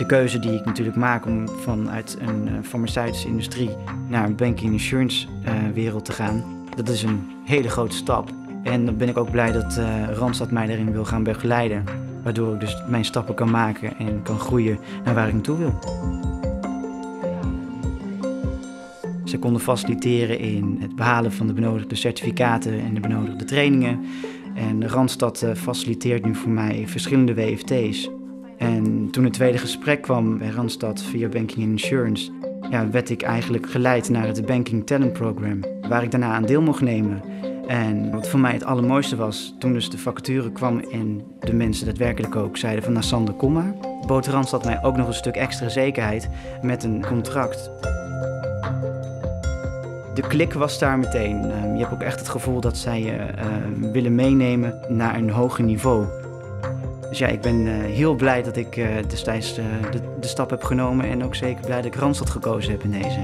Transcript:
De keuze die ik natuurlijk maak om vanuit een uh, farmaceutische industrie naar een banking insurance uh, wereld te gaan, dat is een hele grote stap. En dan ben ik ook blij dat uh, Randstad mij daarin wil gaan begeleiden. Waardoor ik dus mijn stappen kan maken en kan groeien naar waar ik naartoe wil. Ze konden faciliteren in het behalen van de benodigde certificaten en de benodigde trainingen. En Randstad faciliteert nu voor mij verschillende WFT's. En toen het tweede gesprek kwam bij Randstad via Banking Insurance, ja, werd ik eigenlijk geleid naar het Banking Talent Program, waar ik daarna aan deel mocht nemen. En wat voor mij het allermooiste was, toen dus de vacature kwam en de mensen daadwerkelijk ook zeiden van nou Sander, kom maar. Bood Randstad mij ook nog een stuk extra zekerheid met een contract. De klik was daar meteen. je hebt ook echt het gevoel dat zij je uh, willen meenemen naar een hoger niveau. Dus ja, ik ben uh, heel blij dat ik uh, destijds uh, de, de, stap heb genomen en ook zeker blij dat ik Randstad gekozen heb in deze.